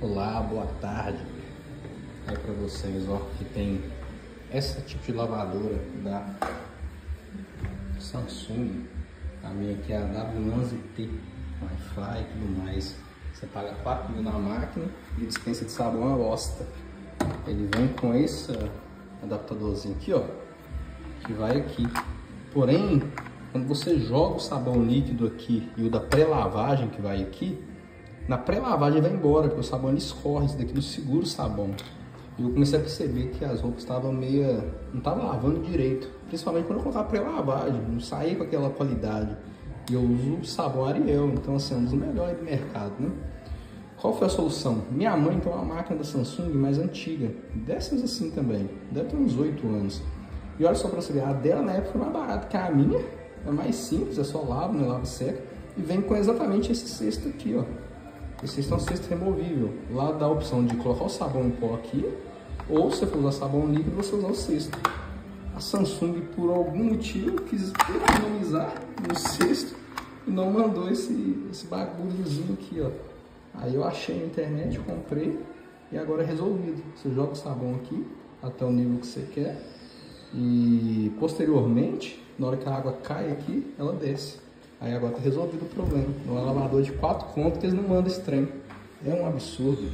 Olá, boa tarde. Aí para vocês, ó, que tem essa tipo de lavadora da Samsung. A minha aqui é a W11T, Wi-Fi e tudo mais. Você paga 4 mil na máquina e dispensa de sabão a bosta. Ele vem com esse adaptadorzinho aqui, ó, que vai aqui. Porém, quando você joga o sabão líquido aqui e o da pré-lavagem que vai aqui, na pré-lavagem vai embora, porque o sabão ele escorre, isso daqui não segura o sabão. E eu comecei a perceber que as roupas estavam meio... não estavam lavando direito. Principalmente quando eu colocava pré-lavagem, não saía com aquela qualidade. E eu uso sabão Ariel, então assim, é um dos melhores do mercado, né? Qual foi a solução? Minha mãe tem uma máquina da Samsung mais antiga, dessas assim também, deve ter uns 8 anos. E olha só pra você ver, a dela na época foi mais barata que a minha, é mais simples, é só lava, né, lava seca, e vem com exatamente esse cesto aqui, ó. Esse é um cesto removível. Lá dá a opção de colocar o sabão em pó aqui, ou se você for usar sabão líquido, você usar o cesto. A Samsung, por algum motivo, quis economizar no cesto e não mandou esse, esse bagulhozinho aqui, ó. Aí eu achei na internet, comprei e agora é resolvido. Você joga o sabão aqui até o nível que você quer e posteriormente, na hora que a água cai aqui, ela desce. Aí agora tá resolvido o problema. Um lavador de quatro contas que eles não mandam esse trem. É um absurdo.